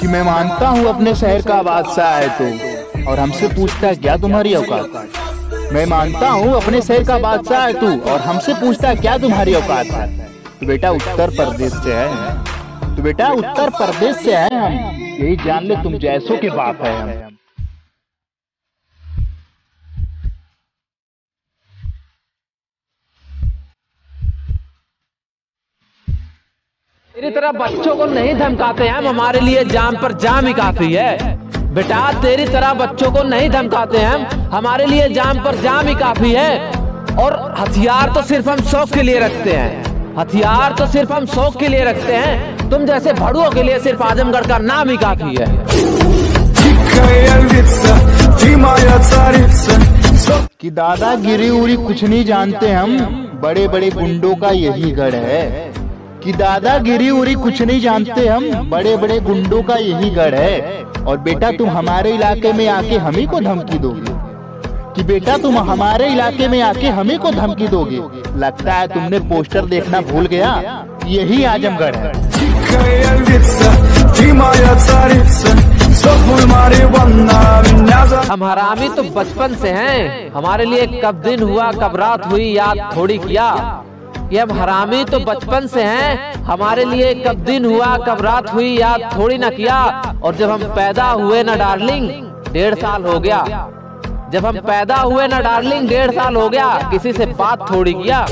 कि मैं मानता हूँ अपने शहर का बादशाह है तू, और हमसे पूछता है, क्या तुम्हारी औकात? मैं मानता हूँ अपने शहर का बादशाह है तू, और हमसे पूछता है, क्या तुम्हारी औकात है? तो बेटा, उत्तर प्रदेश से है। तो बेटा, उत्तर प्रदेश से है हम। यही जान ले, तुम जैसो के बाप है हम। मेरी तरह बच्चों को नहीं धमकाते हैं, हम हमारे लिए जाम पर जाम ही काफ़ी है। बेटा, तेरी तरह बच्चों को नहीं धमकाते हम हमारे लिए जाम पर जाम ही काफ़ी है। और हथियार तो सिर्फ़ हम शौक के लिए रखते हैं। हथियार तो सिर्फ़ हम शौक के लिए रखते हैं। तुम जैसे भड़ुओं के लिए सिर्फ़ आजमगढ़ का नाम ही काफ़ी है। कि दादागिरी उरी कुछ नहीं जानते हम बड़े बड़े गुंडों का यही गढ़ है। कि दादागिरी उरी कुछ नहीं जानते हम। बड़े बड़े गुंडों का यही गढ़ है। और बेटा, तुम हमारे इलाके में आके हमी को धमकी दोगे? कि बेटा, तुम हमारे इलाके में आके हमें को धमकी दोगे? लगता है तुमने पोस्टर देखना भूल गया। यही आजमगढ़ है। हम हरामी तो बचपन से हैं। हमारे लिए कब दिन हुआ, कब रात हुई, याद थोड़ी किया। ये हम हरामी तो बचपन से हैं। हमारे लिए कब दिन हुआ, कब रात हुई, याद थोड़ी ना किया। और जब हम पैदा हुए ना, डार्लिंग, डेढ़ साल हो गया। जब हम पैदा हुए ना, डार्लिंग, डेढ़ साल हो गया। किसी से बात थोड़ी किया।